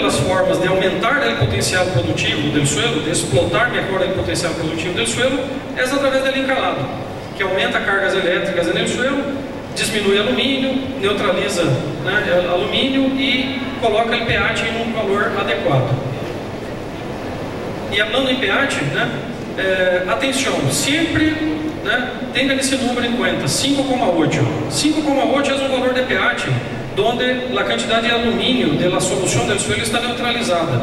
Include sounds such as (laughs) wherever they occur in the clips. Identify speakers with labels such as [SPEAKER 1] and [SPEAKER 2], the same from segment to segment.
[SPEAKER 1] das formas de aumentar o potencial produtivo do suelo, de explotar melhor o potencial produtivo do suelo, é através do encalado, que aumenta cargas elétricas no suelo, diminui alumínio, neutraliza né, alumínio e coloca o pH em um valor adequado. E falando em pH, né, é, atenção, sempre né, tenha esse número em conta, 5,8. 5,8 é um valor de pH onde a quantidade de alumínio da solução do suelo está neutralizada,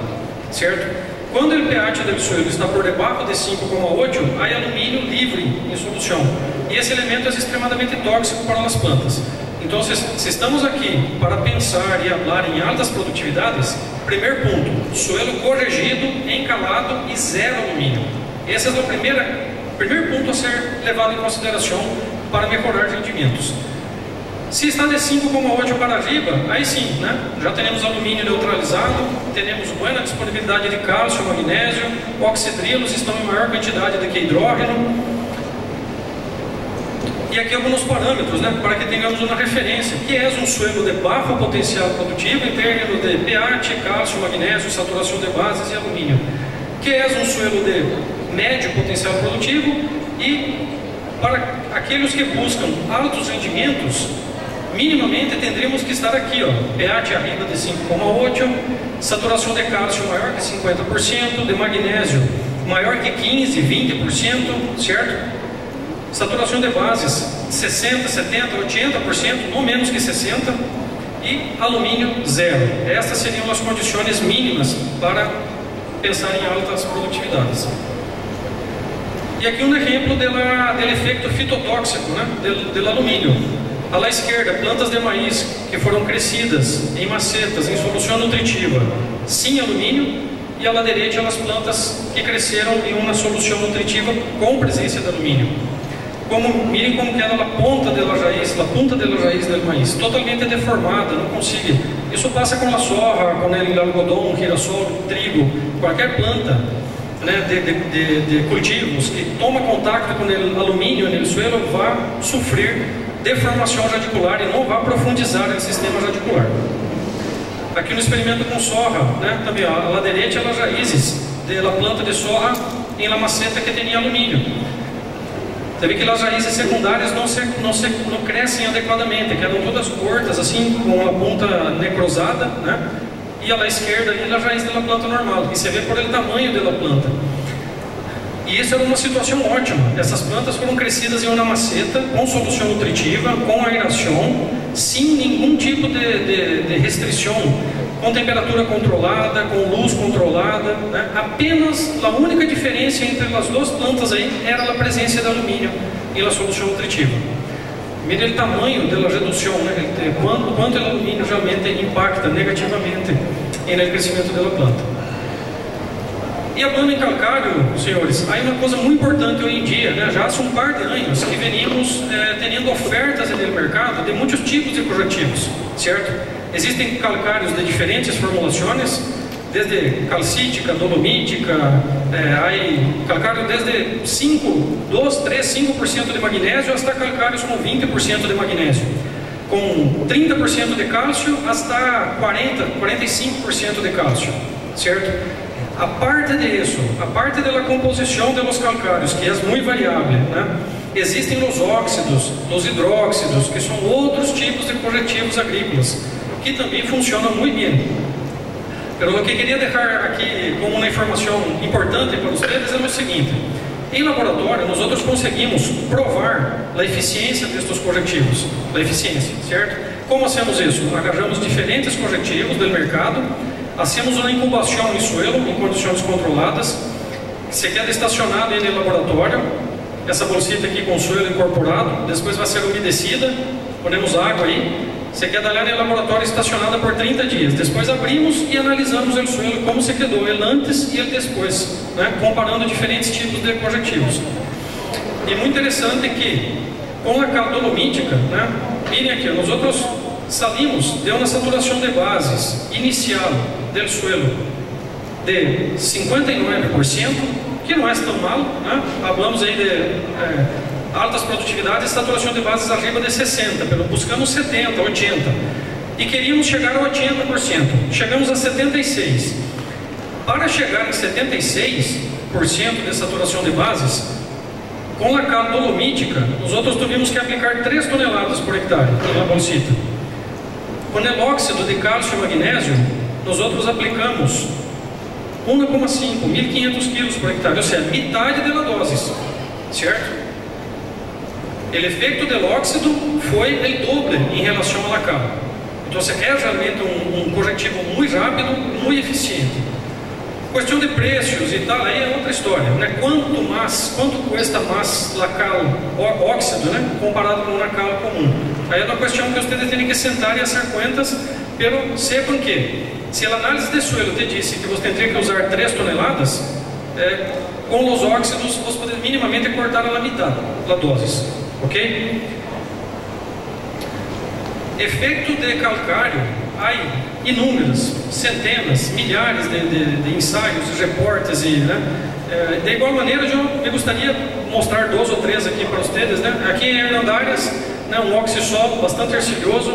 [SPEAKER 1] certo? Quando o pH do suelo está por debaixo de 5,8, há alumínio livre em solução. E esse elemento é extremamente tóxico para as plantas. Então, se, se estamos aqui para pensar e falar em altas produtividades, primeiro ponto, suelo corrigido, encalado e zero alumínio. Esse é o primeiro, primeiro ponto a ser levado em consideração para melhorar rendimentos. Se está de 5,8 para arriba, aí sim, né? já teremos alumínio neutralizado, teremos boa disponibilidade de cálcio, magnésio, oxidrilos estão em maior quantidade do que hidrógeno. E aqui alguns parâmetros, né, para que tenhamos uma referência, que é um suelo de baixo potencial produtivo em termos de pH, cálcio, magnésio, saturação de bases e alumínio. Que é um suelo de médio potencial produtivo e para aqueles que buscam altos rendimentos, minimamente tendríamos que estar aqui, ó, pH arriba de 5,8, saturação de cálcio maior que 50%, de magnésio maior que 15, 20%, certo? Saturação de bases 60, 70, 80%, não menos que 60%, e alumínio zero. Estas seriam as condições mínimas para pensar em altas produtividades. E aqui um exemplo do efeito fitotóxico né, do alumínio. À esquerda, plantas de maíz que foram crescidas em macetas, em solução nutritiva, sem alumínio, e à direita, as plantas que cresceram em uma solução nutritiva com presença de alumínio. Como, mirem como que ela a ponta da raiz, a ponta da raiz do maíz, totalmente deformada, não consigo. Isso passa com a soja, com o algodão, girassol, trigo, qualquer planta né, de, de, de, cultivos que toma contato com o alumínio no suelo vai sofrer deformação radicular e não vai profundizar o sistema radicular. Aqui no experimento com soja, né, também ó, a laderete as raízes da planta de soja em la maceta que tem alumínio. Você vê que as raízes secundárias não, se, não, se, não crescem adequadamente, quedam todas curtas, assim, com a ponta necrosada, né? e à esquerda e a raiz da planta normal. E você vê por ele tamanho da planta. E isso era uma situação ótima. Essas plantas foram crescidas em uma maceta, com solução nutritiva, com aeração, sem nenhum tipo de, de, de restrição, com temperatura controlada, com luz controlada. Né? Apenas a única diferença entre as duas plantas aí era a presença de alumínio em la solução nutritiva. Mire o tamanho da redução, né? quanto, quanto o alumínio realmente impacta negativamente no crescimento da planta. E a banda em calcário, senhores, aí uma coisa muito importante hoje em dia, né? já há um par de anos que venimos é, tendo ofertas no mercado de muitos tipos de projetivos, certo? Existem calcários de diferentes formulações, desde calcítica, dolomítica, é, aí calcário desde 5, 2, 3, 5% de magnésio até calcários com 20% de magnésio, com 30% de cálcio até 40, 45% de cálcio, certo? Parte disso, parte da composição dos calcários, que é muito variável, né? existem os óxidos, os hidróxidos, que são outros tipos de corretivos agrícolas, que também funcionam muito bem. O que queria deixar aqui como uma informação importante para vocês é o seguinte: em laboratório, nós outros conseguimos provar a eficiência destes corretivos, a eficiência, certo? Como hacemos isso? Agarramos diferentes corretivos do mercado, hacemos uma incubação em suelo, em condições controladas, se queda estacionado no laboratório, essa bolsita aqui com suelo incorporado, depois vai ser umedecida, ponemos água aí, quer dar em laboratório estacionada por 30 dias. Depois abrimos e analisamos o suelo, como se quedou, ele antes e ele depois, né? comparando diferentes tipos de projetivos. E muito interessante que, com a dolomítica, né? aqui, nós outros salimos de uma saturação de bases inicial do suelo de 59%, que não é tão mal, né? falamos aí de... É, altas produtividades saturação de bases acima de 60, pelo buscamos 70, 80. e queríamos chegar a 80%. Chegamos a 76%. Para chegar em 76% de saturação de bases, com lacal dolomítica, nós outros tivemos que aplicar 3 toneladas por hectare em labolcita. Com elóxido de cálcio e magnésio, nós outros aplicamos 1,5, 1.500 quilos por hectare, ou seja, metade da dose, certo? O efeito do óxido foi o doble em relação ao lacal. Então, é realmente um, um corretivo muito rápido, muito eficiente. Questão de preços e tal, aí é outra história, né? Quanto mais, quanto custa mais lacal óxido, né? Comparado com o lacal comum. Aí é uma questão que vocês têm que sentar e fazer contas, pelo sepam que, se a análise de suelo te disse que você teria que usar 3 toneladas, é, com os óxidos você pode minimamente cortar a metade, a doses, ok? Efeito de calcário há inúmeros, centenas, milhares de, de, de ensaios, reportes e, né? É, de igual maneira, eu me gostaria de mostrar dois ou três aqui para vocês, né? Aqui em Hernandárias, né, um oxissolo bastante arcilhoso,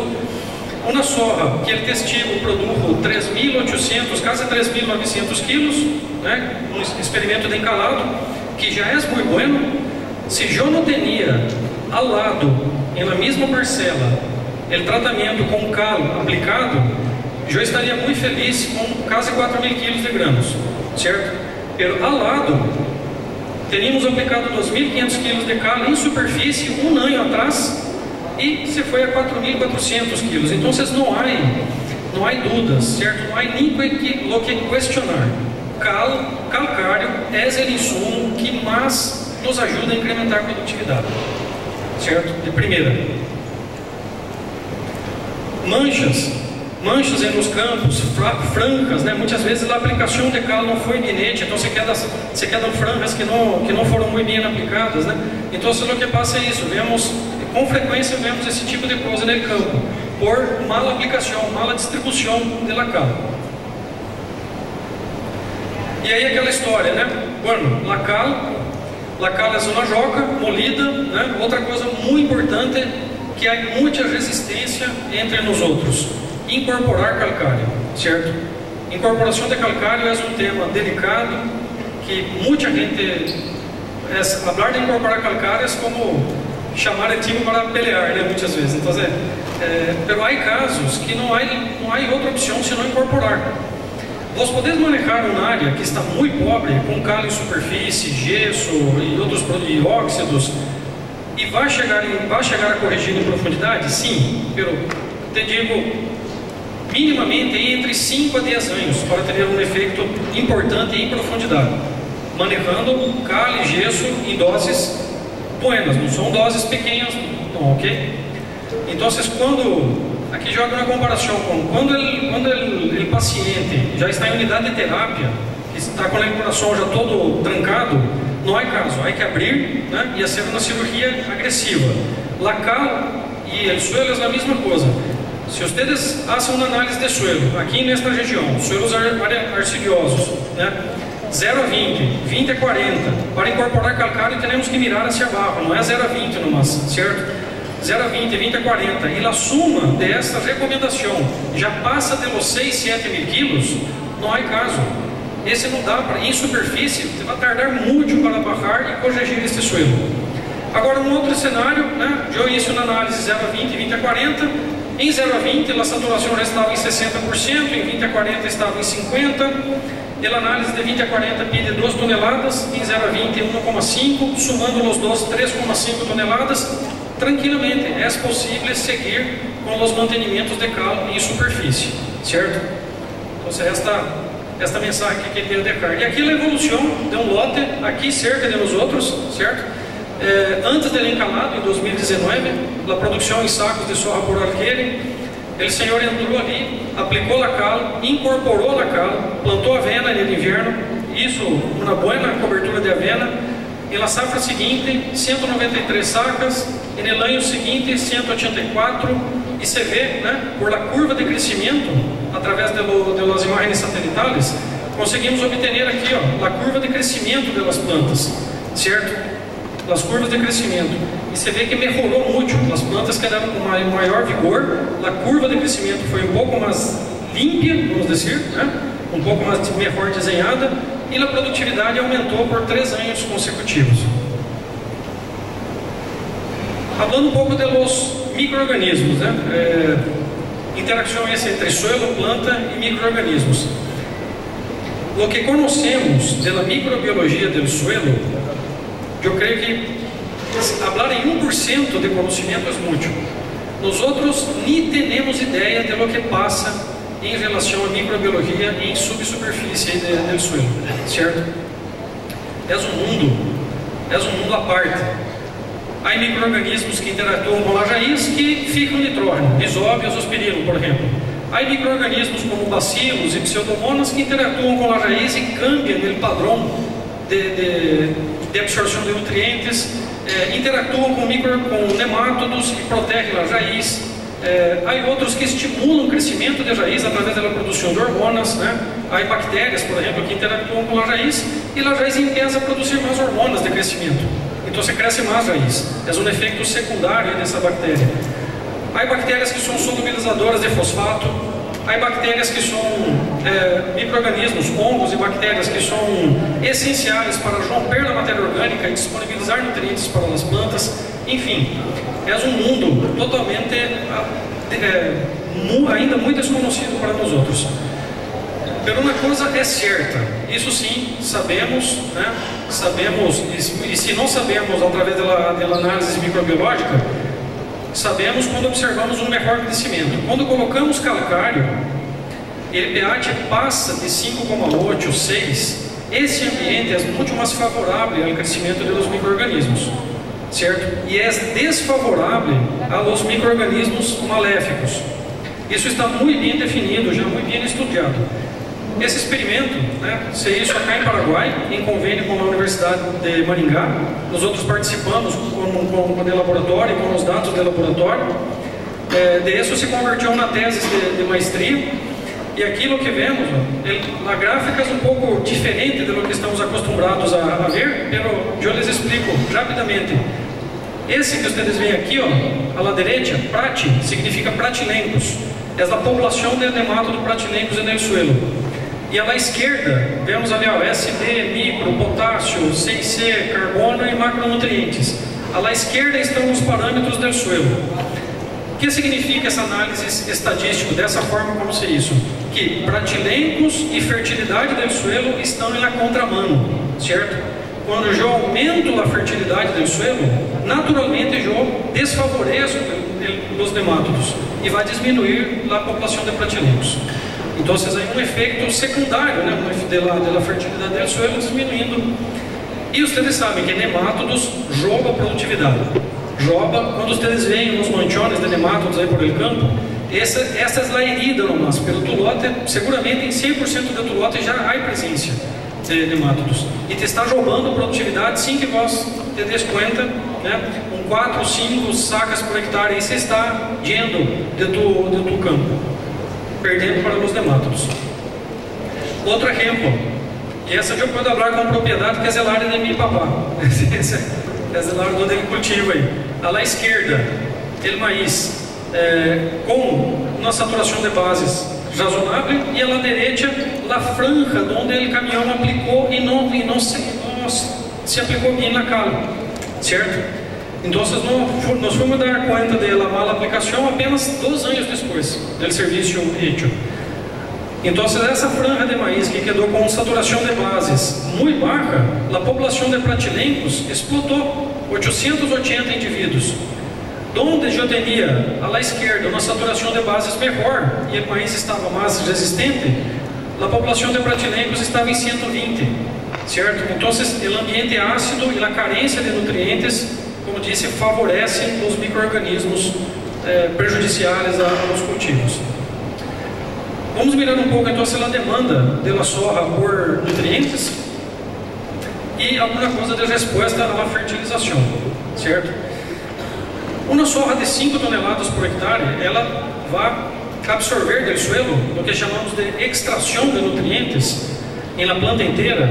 [SPEAKER 1] uma sorra que ele testiu produto 3.800, quase 3.900 quilos, né? Um experimento de encalado, que já é muito bueno. Se eu não tinha ao lado, na mesma parcela, o tratamento com calo aplicado, eu estaria muito feliz com quase 4 mil quilos de granos, certo? Pero ao lado, teríamos aplicado 2.500 quilos de calo em superfície um ano atrás e se foi a 4.400 quilos. Então, não há, não há dúvidas, certo? Não há nem o que questionar. Cal, calcário é o insumo que mais nos ajuda a incrementar a produtividade, certo? De primeira manchas, manchas nos campos, francas, né? muitas vezes a aplicação de cal não foi minete, então você queda, você quedam franjas que não, que não foram muito bem aplicadas. Né? Então, o que passa é isso, vemos, com frequência vemos esse tipo de coisa no campo, por mala aplicação, mala distribuição de la cal. E aí aquela história, né? Bueno, la cal, la cal é zona joca, molida, né? Outra coisa muito importante que há muita resistência entre nós outros. Incorporar calcário, certo? Incorporação de calcário é um tema delicado que muita gente é, falar de incorporar calcário é como chamar de time para pelear, né, muitas vezes. Então, é, é, há casos que não há, não há outra opção senão incorporar. Nós podemos manejar uma área que está muito pobre, com calo em superfície, gesso e outros e óxidos, e vai chegar, vai chegar a corrigir em profundidade? Sim, eu te digo minimamente entre 5 a 10 anos para ter um efeito importante em profundidade, manejando cal e gesso em doses buenas, não são doses pequenas, não, ok? Então, quando aqui joga uma comparação com quando ele, quando ele, paciente já está em unidade de terapia, está com o coração já todo trancado, não há caso, há que abrir né, e fazer uma cirurgia agressiva. Lacal e o suelo é a mesma coisa. Se vocês fazem uma análise de suelo, aqui nesta região, suelos arcilhosos, né, 0 a 20, 20 a 40, para incorporar calcário temos que mirar hacia abaixo, não é 0 a 20 nomás, certo? 0 a 20, 20 a 40, e a suma desta recomendação já passa de los 6, 7 mil quilos, não há caso. Esse não dá para, em superfície, você vai tardar muito para barrar e corrigir este suelo. Agora, um outro cenário, né, eu inicio na análise 0 a 20, 20 a 40. Em 0 a 20, a saturação já estava em 60%, em 20 a 40 estava em 50%. Pela análise de 20 a 40 pede 2 toneladas, em 0 a 20 1,5, somando os dois 3,5 toneladas. Tranquilamente, é possível seguir com os mantenimentos de calo em superfície, certo? Então, esta esta mensagem que ele declara. E aqui a evolução de um lote aqui cerca de nós outros, certo? É, antes dele encalado, em 2019, a produção em sacos de soja por arqueire, ele senhor entrou ali, aplicou a cal, incorporou a cal, plantou avena no inverno, isso uma boa cobertura de avena, e na safra seguinte, 193 sacas, e no ano seguinte, 184, e você vê, né, por la curva de crescimento, através de, lo, de imagens satelitales, conseguimos obter aqui ó, a curva de crescimento das plantas, certo? as curvas de crescimento. E você vê que melhorou muito. As plantas quedaram com maior vigor, a curva de crescimento foi um pouco mais límpia, vamos dizer, né? um pouco mais melhor desenhada, e a produtividade aumentou por três anos consecutivos. Falando um pouco dos micro-organismos, né? É, interação entre suelo, planta e micro-organismos. O que conhecemos da microbiologia do suelo, eu creio que falar em 1% de conhecimento é muito. Nós outros nem temos ideia de lo que passa em relação à microbiologia em subsuperfície do suelo, certo? É um mundo, é um mundo à parte. Há micro-organismos que interatuam com a raiz que ficam nitrógeno, isóbios, aspirino, por exemplo. Há micro-organismos como bacilos e pseudomonas que interatuam com a raiz e cambiam o padrão de, de, de, absorção de nutrientes, eh, interatuam com, micro, com nemátodos e protegem a raiz. Eh, há outros que estimulam o crescimento da raiz através da produção de hormonas. Né? Há bactérias, por exemplo, que interatuam com a raiz e a raiz empieza a produzir mais hormonas de crescimento. Então você cresce mais raiz. É um efeito secundário dessa bactéria. Há bactérias que são solubilizadoras de fosfato, há bactérias que são é, micro-organismos, hongos e bactérias que são essenciais para romper a matéria orgânica e disponibilizar nutrientes para as plantas. Enfim, é um mundo totalmente é, ainda muito desconhecido para nós outros. Pero uma coisa é certa, isso sim sabemos, né? sabemos, e, se não sabemos através da, da análise microbiológica, sabemos quando observamos um melhor crescimento. Quando colocamos calcário, ele pH passa de 5,8, 6, esse ambiente é muito mais favorável ao crescimento dos micro-organismos, certo? E é desfavorável aos micro-organismos maléficos. Isso está muito bem definido, já muito bem estudado. Esse experimento, né, se isso acá em Paraguai, em convênio com a Universidade de Maringá, nós outros participamos com, com, com o laboratório, com os dados do laboratório, é, de se convertiu na tese de, de maestria, e aquilo que vemos, ele, na gráficas um pouco diferente do que estamos acostumados a, a ver, pero eu lhes explico rapidamente. Esse que vocês veem aqui, ó, à la direita, prati, significa pratilencos. É a população de nematodo pratilencos no suelo. E à esquerda, vemos ali ó, SD, micro, potássio, 6C, carbono e macronutrientes. À esquerda estão os parâmetros do suelo. O que significa essa análise estatística dessa forma como se isso? Que pratilencos e fertilidade do suelo estão na contramão, certo? Quando eu aumento a fertilidade do suelo, naturalmente eu desfavoreço os nemátodos e vai diminuir a população de pratilencos. Então, aí um efeito secundário, né, da, da fertilidade do suelo diminuindo. E vocês sabem que nemátodos roubam a produtividade. Rouba, quando vocês veem os manchones de nemátodos aí por el campo, essa, essa é a herida nomás, pelo tulote, seguramente em 100% do tulote já há presença de nemátodos. E te está roubando produtividade sem que você te conta, né? Com 4, 5 sacas por hectare, aí você está indo de de tu campo perdendo para os nemátodos. Outro exemplo, e essa eu posso falar com propriedade que é zelária de mi papá. (laughs) É a zelária onde ele cultiva aí. A lá esquerda, ele maíz é, com uma saturação de bases razonável e a lá direita, a franja onde ele caminhão aplicou e não, e não, se, não se aplicou bem na cala, certo? Então, nós fomos dar conta da mala aplicação apenas dois anos depois do serviço hecho. Então, essa franja de maíz que quedou com saturação de bases muito baixa, a população de pratilencos explotou 880 indivíduos. Onde eu tinha, à esquerda, uma saturação de bases melhor e o maíz estava mais resistente, a população de pratilencos estava em 120, certo? Então, o ambiente ácido e a carência de nutrientes como disse, favorecem os micro-organismos é, prejudiciais aos cultivos. Vamos mirar um pouco então a demanda da soja por nutrientes e alguma coisa de resposta à fertilização, certo? Uma soja de 5 toneladas por hectare, ela vai absorver do suelo o que chamamos de extração de nutrientes em la planta inteira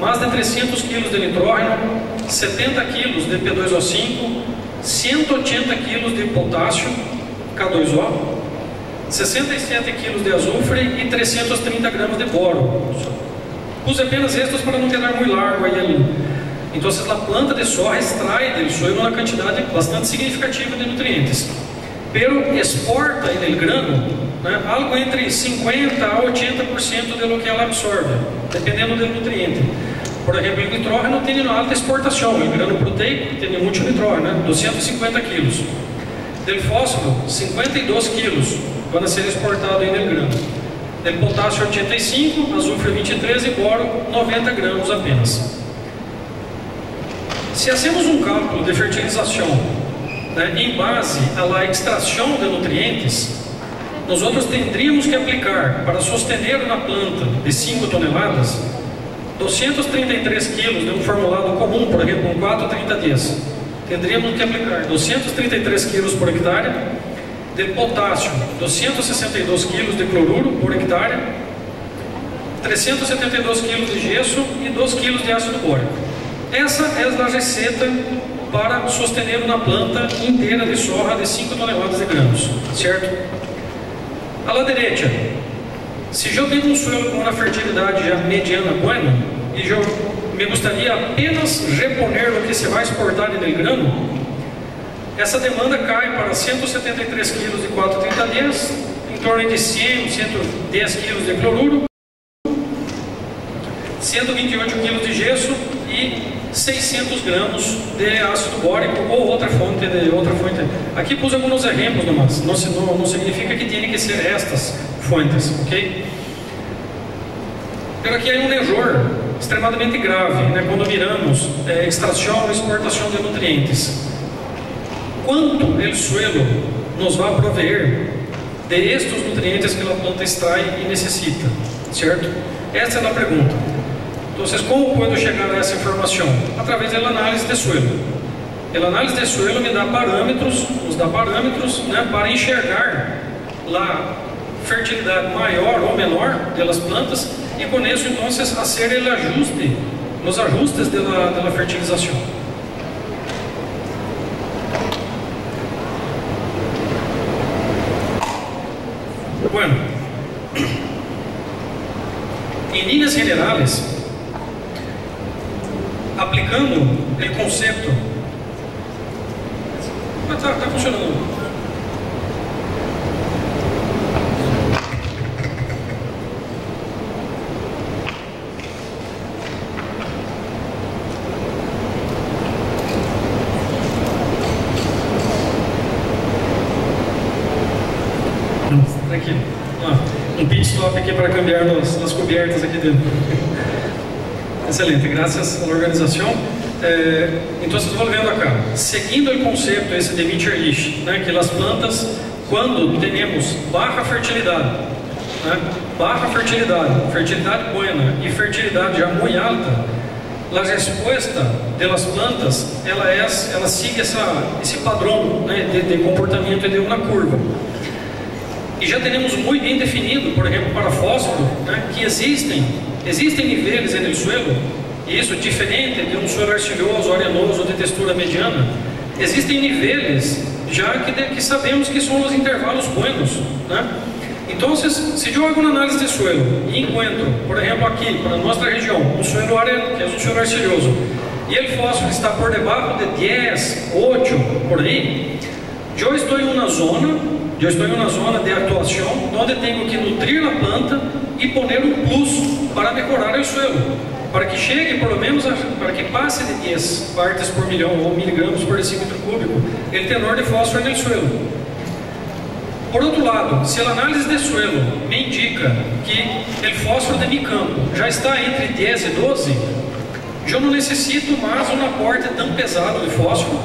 [SPEAKER 1] mais de 300 kg de nitrógeno, 70 kg de P2O5, 180 kg de potássio, K2O, 67 kg de azufre e 330 gramas de boro. Use apenas estes para não quedar muito largo aí ali. Então, a planta de soja extrai do suelo uma quantidade bastante significativa de nutrientes. Pero exporta el grano né, algo entre 50% a 80% do que ela absorve, dependendo do nutriente. Por exemplo, o nitrógeno tem alta exportação, o grano proteico tem muito nitrógeno, né, 250 quilos. Del fósforo, 52 quilos, quando ser exportado em grano. Del potássio, 85, azufre, 23 e boro, 90 gramas apenas. Se hacemos um cálculo de fertilização né, em base à extração de nutrientes, nós outros teríamos que aplicar para sostener na planta de 5 toneladas 233 quilos de um formulado comum, por exemplo, um 430 dias. Teríamos que aplicar 233 quilos por hectare de potássio, 262 quilos de cloruro por hectare, 372 quilos de gesso e 2 quilos de ácido bórico. Essa é a receita para sostener uma planta inteira de soja de 5 toneladas de grãos, certo? A la se um suelo com uma fertilidade já mediana buena, e eu me gostaria apenas reponer o que se vai exportar no grano, essa demanda cai para 173 kg de 430 dias, em torno de 100, 110 kg de cloruro, 128 kg de gesso e 600 gramas de ácido bórico ou outra fonte de outra fonte. Aqui pus alguns exemplos, mas não, não, não significa que tem que ser estas fontes, ok? Pero aqui é um erro extremadamente grave, né, quando miramos é, extração e exportação de nutrientes. Quanto o suelo nos vai prover de estes nutrientes que a planta extrai e necessita, certo? Essa é a pergunta. Então, como posso chegar a essa informação? Através da análise de suelo. A análise de suelo me dá parâmetros, nos dá parâmetros né, para enxergar lá fertilidade maior ou menor das plantas e com isso então a ser ele ajuste, nos ajustes da, fertilização. Bueno, (clears throat) em linhas generais, aplicando o conceito. Está tá funcionando. Aqui dentro. Excelente, graças à organização. Eh, então, volvendo acá, seguindo o conceito esse de Mitscherlich, né, que as plantas, quando temos baixa fertilidade, né, baixa fertilidade, fertilidade buena e fertilidade já muito alta, a resposta das plantas, ela, é, ela sigue essa, esse padrão né, de, de comportamento de uma curva. E já temos muito bem definido, por exemplo, para fósforo, né, que existem Existem níveis no suelo, isso diferente de um suelo arcilhoso, arenoso de textura mediana. Existem níveis já que, que sabemos que são os intervalos buenos. Né? Então, se, se eu hago uma análise de suelo e encontro, por exemplo, aqui, para a nossa região, um suelo arenoso, que é um suelo arcilhoso, e o fósforo está por debaixo de 10, 8, por aí, eu estou em uma zona, eu estou em uma zona de atuação, onde tenho que nutrir a planta e poner um plus para melhorar o suelo, para que chegue pelo menos, a, para que passe de 10 partes por milhão ou miligramas por decímetro cúbico, o tenor de fósforo no suelo. Por outro lado, se a análise de suelo me indica que o fósforo de meu já está entre 10 e 12, eu não necessito mais um aporte tão pesado de fósforo,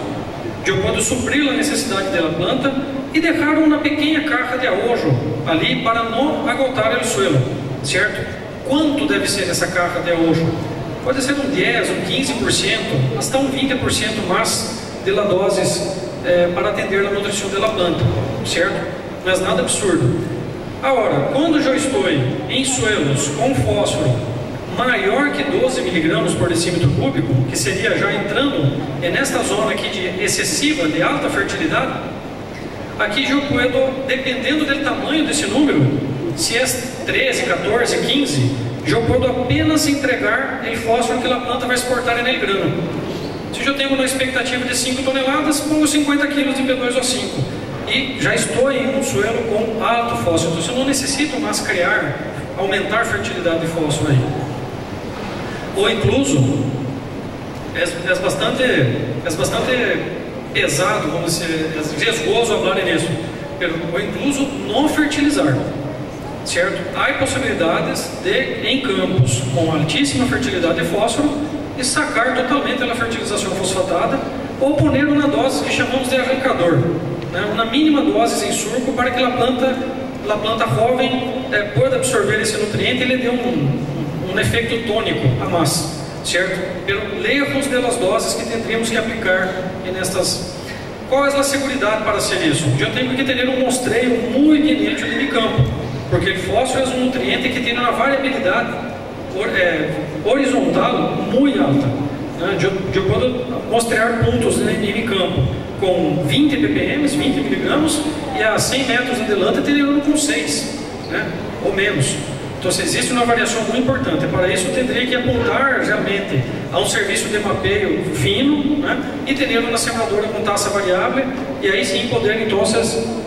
[SPEAKER 1] eu posso suprir a necessidade da planta e deixar uma pequena carga de arrojo ali para não agotar o suelo certo? Quanto deve ser essa carga de hoje? Pode ser um 10, um 15%, até um 20% mais de la doses eh, para atender a nutrição da planta, certo? Mas nada absurdo. Agora, quando já estou em suelos com fósforo maior que 12 miligramas por decímetro cúbico, que seria já entrando é nesta zona aqui de excessiva, de alta fertilidade, aqui eu puedo, dependendo do tamanho desse número, se é 13, 14, 15, eu posso apenas entregar o fósforo que a planta vai exportar em grano. Se eu tenho uma expectativa de 5 toneladas, pongo 50 kg de B2O5 e já estou em um suelo com alto fósforo. Então, eu não necessito mais criar, aumentar a fertilidade de fósforo aí. Ou incluso, é, é bastante, é bastante pesado, vamos dizer, riesgoso falar nisso, ou incluso não fertilizar certo? Há possibilidades de, em campos com altíssima fertilidade de fósforo, sacar totalmente a fertilização fosfatada ou pôr na dose que chamamos de arrancador, né? na mínima dose em surco para que a planta, a planta jovem é, absorver esse nutriente e ele dê um, um, um efeito tônico a massa, certo? Erros das doses que teríamos que aplicar nestas qual é a segurança para ser isso? Eu tenho que ter um mostreio muito nítido de campo porque o fósforo é um nutriente que tem uma variabilidade é, horizontal muito alta. Né? Eu, eu posso mostrar pontos em campo com 20 ppm, 20 miligramas, e a 100 metros adiante teria um com 6, né? ou menos. Então, existe uma variação muito importante. Para isso, teria que apontar realmente a um serviço de mapeio fino né? e ter uma semeadora com taxa variável e aí sim poder, então,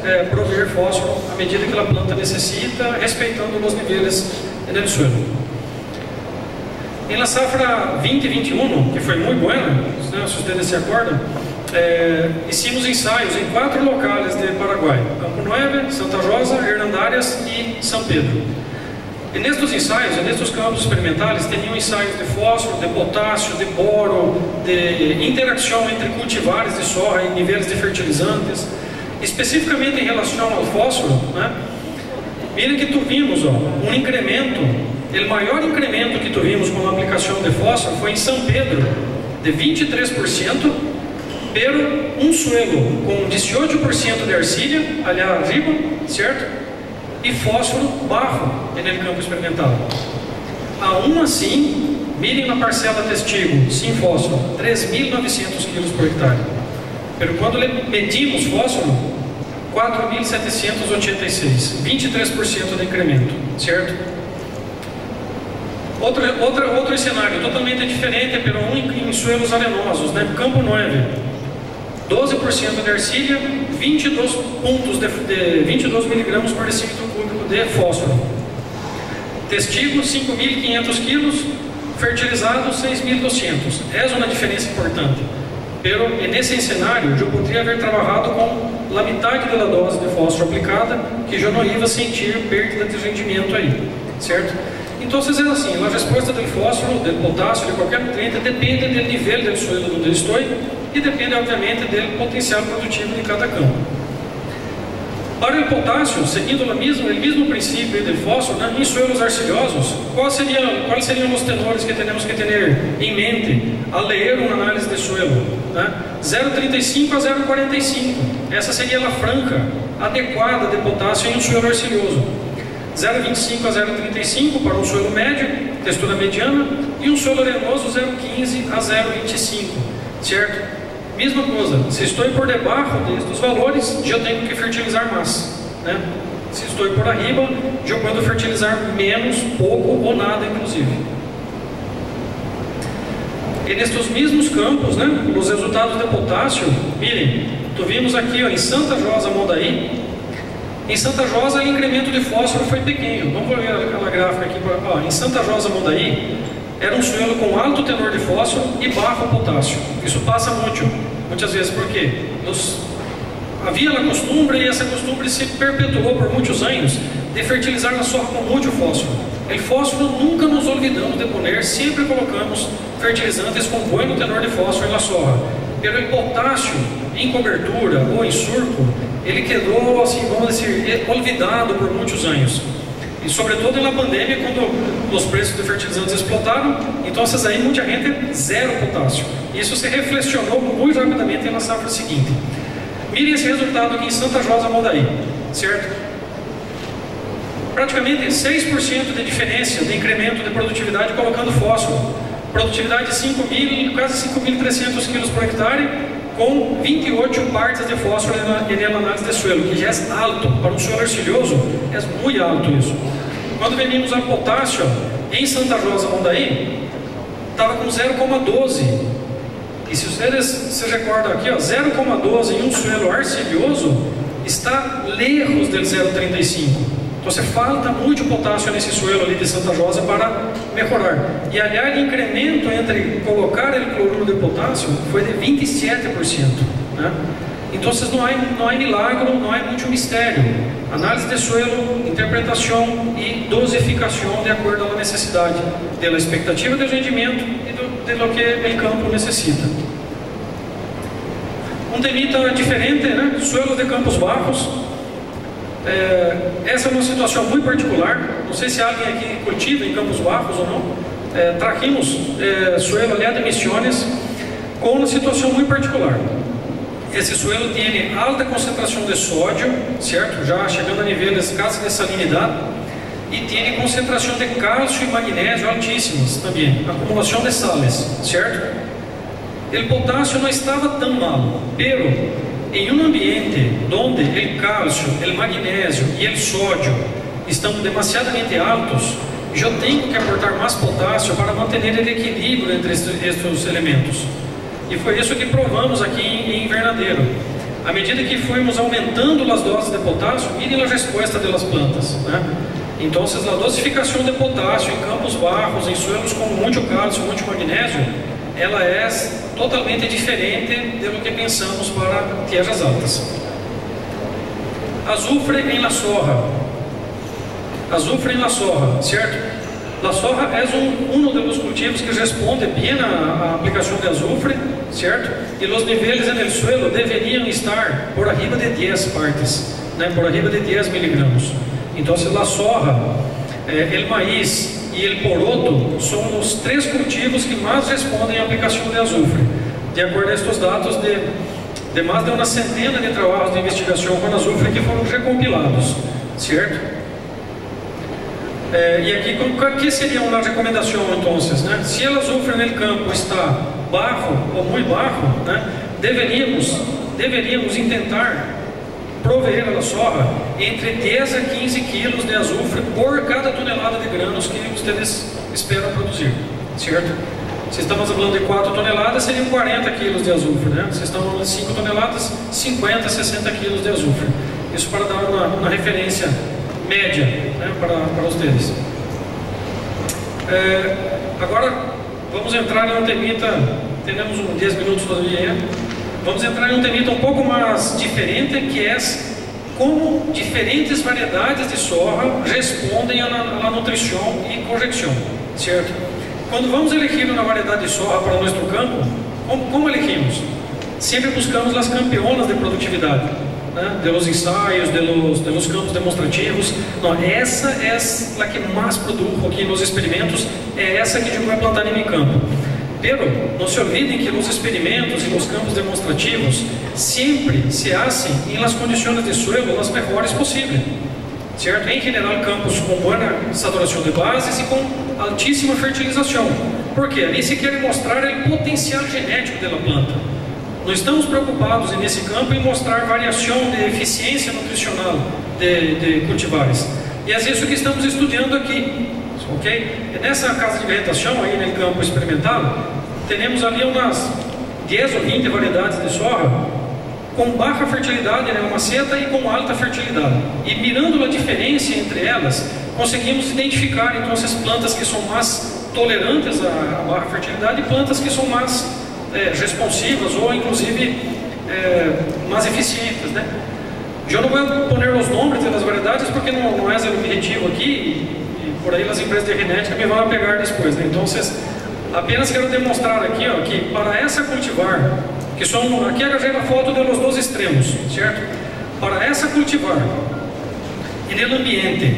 [SPEAKER 1] é, prover fósforo à medida que a planta necessita, respeitando os níveis do suelo. La safra 2021, que foi muito boa, né? se vocês se acordam, é, hicimos ensaios em quatro locais de Paraguai: Campo Nueve, Santa Rosa, Hernandárias e São Pedro. E nestes ensaios, nestes campos experimentais, tinham ensaios de fósforo, de potássio, de boro, de interação entre cultivares de soja e níveis de fertilizantes. Especificamente em relação ao fósforo, né? Mira que tuvimos ó, um incremento, o maior incremento que tuvimos com a aplicação de fósforo foi em São Pedro, de 23%, pero um suelo com 18% de arcilha, ali arriba, certo? E fósforo barro no campo experimental. Aún assim, mirem na parcela testigo, sim fósforo, 3.900 kg por hectare. Pero quando medimos fósforo, 4.786, 23% de incremento, certo? Outro, outro, outro cenário totalmente diferente, pelo um em suelos arenosos, né? Campo 9, 12% de arcilha, 22 pontos de, de 22 miligramas por decímetro cúbico de fósforo. Testigo 5.500 quilos, fertilizado 6.200. Essa é uma diferença importante. Pero, nesse cenário, eu poderia haver trabalhado com a metade da dose de fósforo aplicada, que eu não ia sentir perda de rendimento aí, certo? Então, é assim, a resposta do fósforo, do potássio, de qualquer nutriente, depende do nível do suelo onde estou e depende, obviamente, do potencial produtivo de cada campo. Para o potássio, seguindo o mesmo, o mesmo princípio do fósforo, né, em suelos arcilhosos, quais seriam, quais seriam os tenores que temos que ter em mente ao ler uma análise de suelo? Né? 0,35 a 0,45. Essa seria a franca adequada de potássio em um suelo arcilhoso. 0,25 a 0,35 para um suelo médio, textura mediana, e um suelo arenoso 0,15 a 0,25, certo? Mesma coisa, se estou por debaixo destes valores, já tenho que fertilizar mais. Né? Se estou por arriba, já posso fertilizar menos, pouco ou nada, inclusive. E nestes mesmos campos, né, os resultados de potássio, mirem, tu vimos aqui ó, em Santa Rosa, Mondaí, em Santa Rosa o incremento de fósforo foi pequeno. Vamos ver aquela gráfica aqui. Ó, em Santa Rosa, Mondaí, era um suelo com alto tenor de fósforo e baixo potássio. Isso passa muito, muitas vezes, porque nos, havia a costumbre e essa costumbre se perpetuou por muitos anos de fertilizar na soja com muito fósforo. O fósforo nunca nos olvidamos de poner, sempre colocamos fertilizantes com bom tenor de fósforo na soja. Pelo potássio em cobertura ou em surco, ele quedou, assim, vamos dizer, olvidado por muitos anos. E sobretudo na pandemia, quando os preços de fertilizantes explotaram, então aí muita gente zero potássio. Isso se reflexionou muito rapidamente na safra seguinte. Mire esse resultado aqui em Santa Rosa Moldaí, certo? praticamente 6% de diferença de incremento de produtividade colocando fósforo. Produtividade de 5 mil, quase 5.300 kg por hectare, com 28 partes de fósforo na análise de suelo, que já é alto. Para um suelo arcilhoso, é muito alto isso. Quando venimos a potássio, em Santa Rosa, Mondaí, estava com 0,12. E se vocês se recordam aqui, 0,12 em um suelo arcilhoso está lejos del 0,35. Então você falta muito potássio nesse suelo ali de Santa Rosa para melhorar. E aliás, o incremento entre colocar o cloruro de potássio foi de 27%. Né? Então não há, não há milagre, não há muito mistério. Análise de suelo, interpretação e dosificação de acordo com a necessidade, pela expectativa de rendimento e do, de lo que o campo necessita. Um temita diferente, né? Suelo de campos bajos. É, essa é uma situação muito particular. Não sei se alguém aqui cultiva em campos bajos ou não. É, trajimos é, suelo aliado de Misiones com uma situação muito particular. Esse suelo tem alta concentração de sódio, certo? Já chegando a níveis quase de salinidade. E tem concentração de cálcio e magnésio altíssimas também. Acumulação de sales, certo? O potássio não estava tão mal, pero em um ambiente onde o cálcio, o magnésio e o sódio estão demasiadamente altos, eu tenho que aportar mais potássio para manter o equilíbrio entre estes elementos. E foi isso que provamos aqui em invernadeiro. À medida que fomos aumentando as doses de potássio, mirem a resposta das plantas. Né? Então, a dosificação de potássio em campos barros, em suelos com muito cálcio, muito magnésio, ela é totalmente diferente do que pensamos para terras altas. Azufre em la sorra. Azufre em la sorra, certo? La soja é um, um dos cultivos que responde bem à, aplicação de azufre, certo? E os níveis no suelo deveriam estar por arriba de 10 partes, né? por arriba de 10 miligramas. Então, se la soja, eh, maíz e el poroto são os três cultivos que mais respondem à aplicação de azufre, de acordo a estes dados de, de mais de uma centena de trabalhos de investigação com azufre que foram recompilados, certo? É, e aqui, o que seria uma recomendação, então? Né? Se o azufre no campo está baixo ou muito baixo, né? deveríamos, deveríamos tentar prover a soja entre 10 a 15 quilos de azufre por cada tonelada de granos que vocês esperam produzir, certo? Se estamos falando de 4 toneladas, seriam 40 quilos de azufre, né? Se estamos falando de 5 toneladas, 50, 60 quilos de azufre. Isso para dar uma, uma referência média né, para, para os deles. É, agora, vamos entrar em um temita, temos uns 10 minutos todavía, vamos entrar em um temita um pouco mais diferente, que é como diferentes variedades de soja respondem à nutrição e correção, certo? Quando vamos elegir uma variedade de soja para nosso campo, como, como elegimos? Sempre buscamos as campeonas de produtividade né, de los ensaios, de los, de los campos demonstrativos. Não, essa é a que mais produzo aqui nos experimentos, é essa que eu vou plantar em meu campo. Pero não se olvidem que nos experimentos e nos campos demonstrativos sempre se hacen em las condições de suelo as melhores possíveis. Certo? Em geral, campos com boa saturação de bases e com altíssima fertilização. Porque ali se quer mostrar o potencial genético da planta. Não estamos preocupados nesse campo em mostrar variação de eficiência nutricional de, de cultivares. E é isso que estamos estudando aqui. Ok? E nessa casa de vegetação, aí no campo experimental, temos ali umas 10 ou 20 variedades de soja com baixa fertilidade né, uma seta e com alta fertilidade. E mirando a diferença entre elas, conseguimos identificar então essas plantas que são mais tolerantes à baixa fertilidade e plantas que são mais é, responsivas ou inclusive é, mais eficientes. Né? Eu não vou poner os nomes das variedades porque não, não é o objetivo aqui por aí as empresas de genética me vão pegar depois. Né? Então, vocês, apenas quero demonstrar aqui ó, que para essa cultivar, que são, aqui a foto dos dois extremos, certo? Para essa cultivar e no ambiente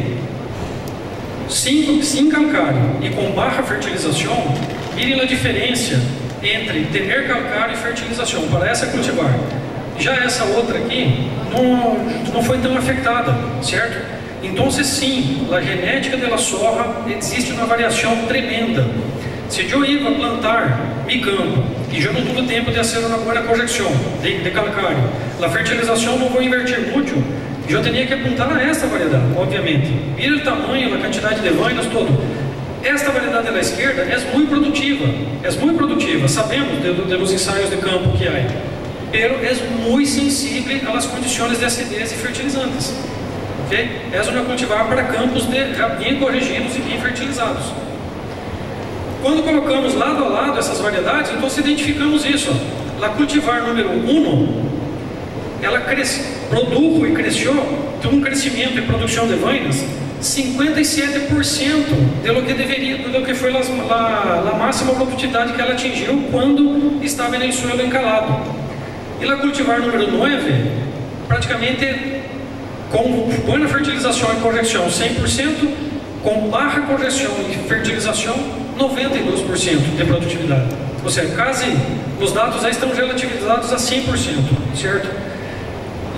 [SPEAKER 1] sem, sem calcário e com baixa fertilização, mirem a diferença entre ter calcário e fertilização para essa cultivar. Já essa outra aqui não, não foi tão afetada, certo? Então, sim, a genética da soja existe uma variação tremenda. Se eu ia plantar mi campo e eu não tive tempo de fazer uma boa correção de, de calcário, a fertilização não vou invertir muito, eu teria que apontar a esta variedade, obviamente. Vira o tamanho, a quantidade de vainas, todo. Esta variedade da esquerda é muito produtiva, é muito produtiva, sabemos de, de, dos ensaios de campo que há, pero é muito sensível às condições de acidez e fertilizantes. Okay? É uma cultivar para campos de, bem corrigidos e bem fertilizados. Quando colocamos lado a lado essas variedades, então se identificamos isso. Ó. La cultivar número 1, ela cresce, e cresceu, tem um crescimento e produção de vainas 57% de lo que deveria, do que foi a, máxima produtividade que ela atingiu quando estava em suelo encalado. E la cultivar número 9, praticamente com boa fertilização e correção 100%, com baixa correção e fertilização 92% de produtividade. Ou seja, quase os dados aí estão relativizados a 100%, certo?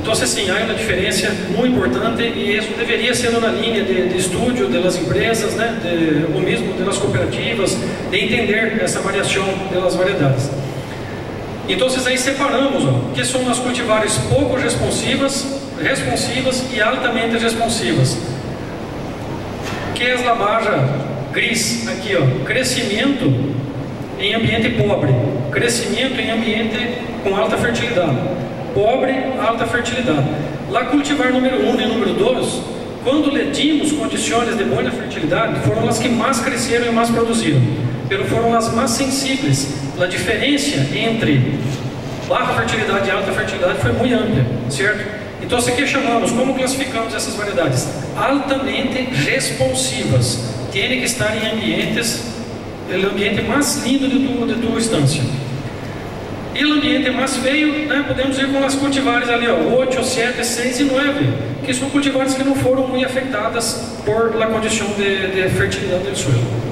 [SPEAKER 1] Então, assim, há uma diferença muito importante e isso deveria ser na linha de, de estudo das empresas, né, de, ou mesmo das cooperativas, de entender essa variação das variedades. Então, aí separamos o que são as cultivares pouco responsivas, responsivas e altamente responsivas. Que é a labaja gris aqui, ó, crescimento em ambiente pobre, crescimento em ambiente com alta fertilidade pobre, alta fertilidade. Lá cultivar número 1 um e número 2, quando lhe dimos condições de boa fertilidade, foram as que mais cresceram e mais produziram, pero foram as mais sensíveis. A diferença entre baixa fertilidade e alta fertilidade foi muito ampla, certo? Então, o que chamamos, como classificamos essas variedades? Altamente responsivas. Tem que estar em ambientes, o ambiente mais lindo de tua, de tua estância. E o ambiente mais feio, né, podemos ir com as cultivares ali, ó, 8, 7, 6 e 9, que são cultivares que não foram muito afetadas por la condição de, de fertilidade do suelo.